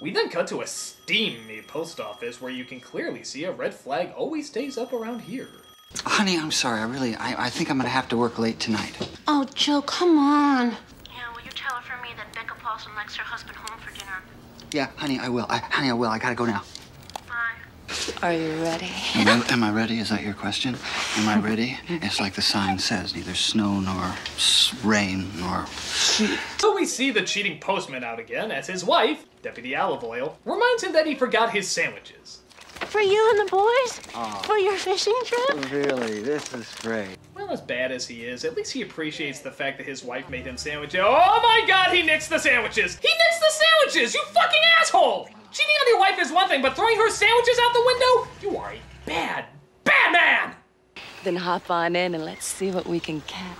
We then cut to a steamy post office where you can clearly see a red flag always stays up around here. Honey, I'm sorry. I really, I, I think I'm gonna have to work late tonight. Oh, Joe, come on. Yeah, will you tell her for me that Becca Paulson likes her husband home for dinner? Yeah, honey, I will. I, honey, I will. I gotta go now. Bye. Are you ready? Am I, am I ready? Is that your question? Am I ready? It's like the sign says, neither snow nor rain nor. So we see the cheating postman out again as his wife, Deputy Olive Oyl, reminds him that he forgot his sandwiches. For you and the boys? For your fishing trip? Really, this is great. Well, as bad as he is, at least he appreciates the fact that his wife made him sandwiches. Oh my god, he nicks the sandwiches! He nicks the sandwiches, you fucking asshole! Cheating on your wife is one thing, but throwing her sandwiches out the window? You are a bad, bad man! Then hop on in and let's see what we can catch.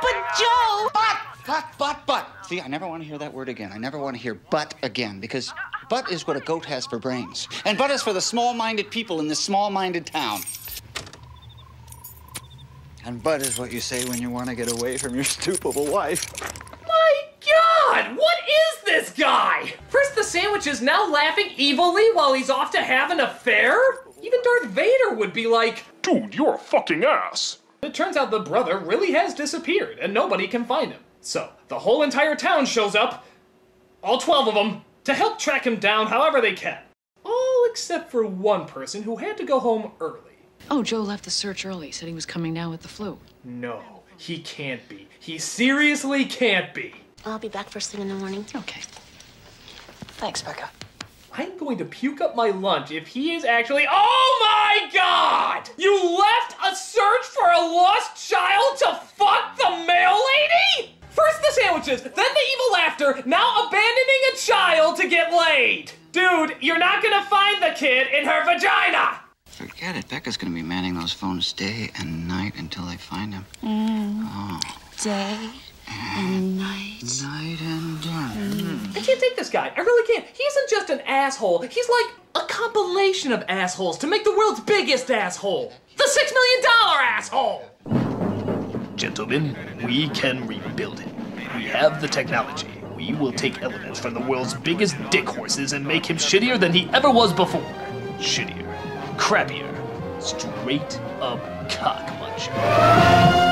But Joe! But, but, but, but. See, I never want to hear that word again. I never want to hear but again because but is what a goat has for brains. And but is for the small minded people in this small minded town. And but is what you say when you want to get away from your stupid wife. My god, what is this guy? First the sandwiches, now laughing evilly while he's off to have an affair? Even Darth Vader would be like, Dude, you're a fucking ass. It turns out the brother really has disappeared and nobody can find him. So, the whole entire town shows up, all 12 of them, to help track him down however they can. All except for one person who had to go home early. Oh, Joe left the search early. Said he was coming down with the flu. No, he can't be. He seriously can't be. I'll be back first thing in the morning. Okay. Thanks, Becca. I'm going to puke up my lunch if he is actually. Oh my god! You left a search for a lost child to fuck the mail lady? First then the evil laughter, now abandoning a child to get laid. Dude, you're not gonna find the kid in her vagina! Forget it. Becca's gonna be manning those phones day and night until they find him. Mm. Oh. Day and night. Night and day. Mm. I can't take this guy. I really can't. He isn't just an asshole. He's like a compilation of assholes to make the world's biggest asshole. The six million dollar asshole! Gentlemen, we can rebuild it. We have the technology. We will take elements from the world's biggest dick horses and make him shittier than he ever was before. Shittier, crappier, straight up cock muncher.